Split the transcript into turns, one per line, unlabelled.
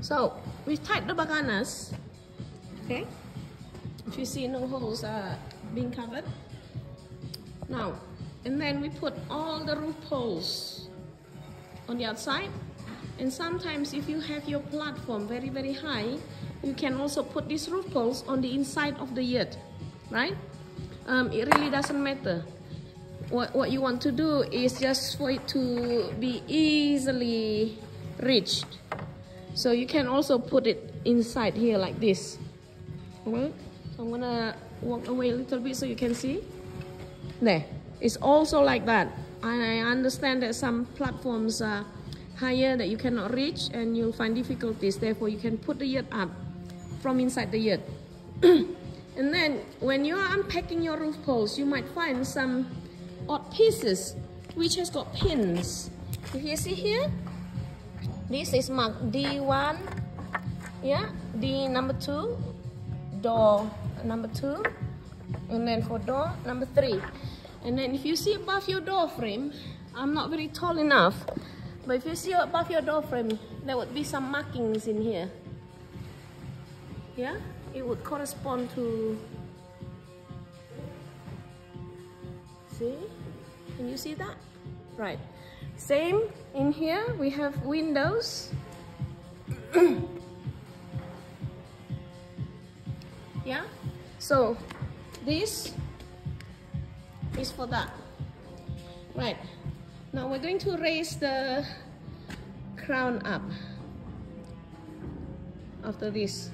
So we tied the baganas. Okay. If you see no holes are being covered. Now, and then we put all the roof poles on the outside. And sometimes if you have your platform very, very high, you can also put these roof poles on the inside of the yurt, right? Um, it really doesn't matter. What, what you want to do is just for it to be easily reached. So you can also put it inside here like this. Alright, so I'm gonna walk away a little bit so you can see. There, it's also like that. I understand that some platforms are higher that you cannot reach and you'll find difficulties. Therefore, you can put the yurt up from inside the yurt. and then when you are unpacking your roof poles, you might find some odd pieces which has got pins. If you see here, this is marked D1, yeah, D number 2, door number 2, and then for door number 3. And then if you see above your door frame, I'm not very tall enough, but if you see above your door frame, there would be some markings in here. Yeah, it would correspond to, see, can you see that? Right, same in here, we have windows. yeah, so this is for that. Right, now we're going to raise the crown up after this.